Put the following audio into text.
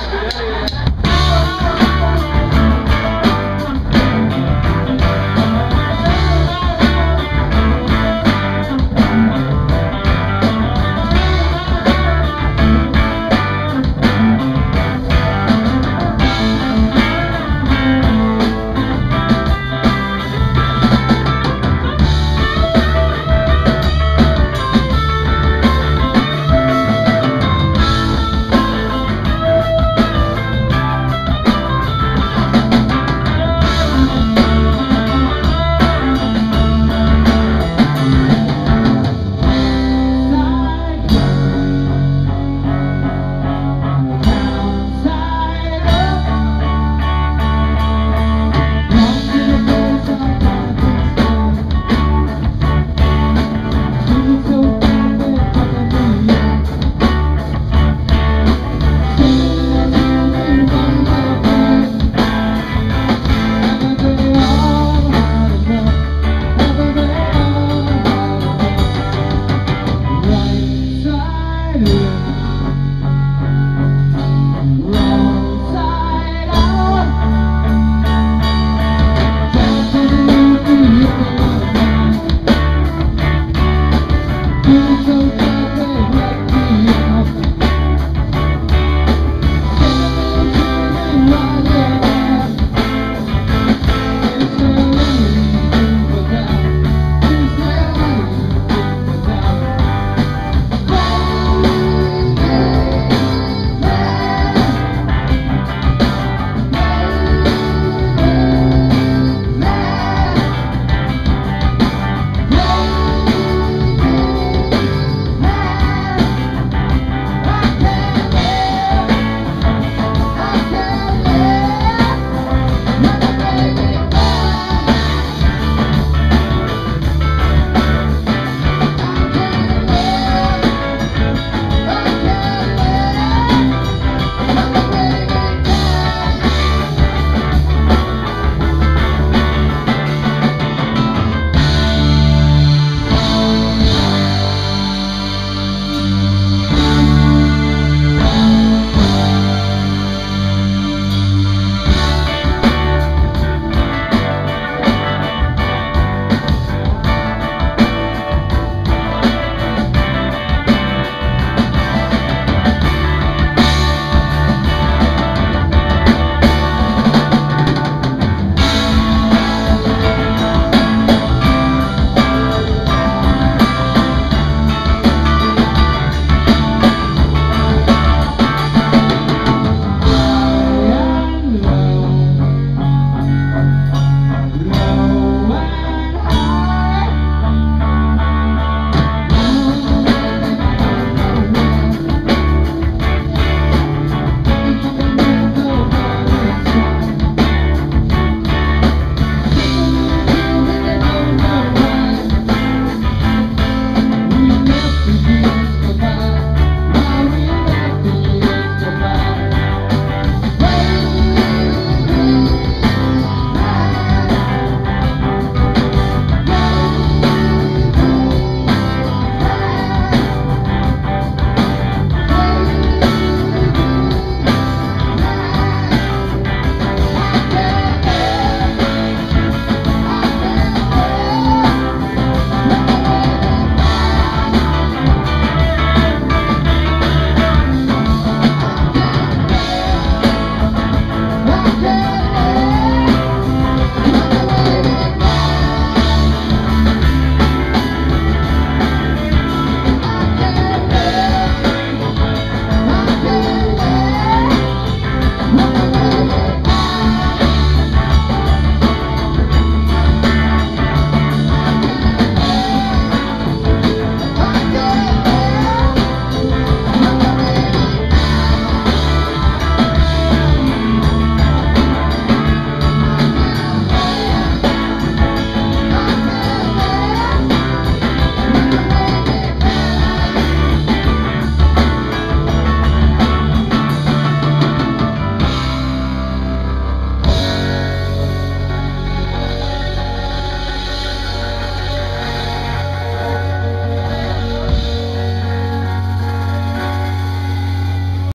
Yeah, yeah, yeah.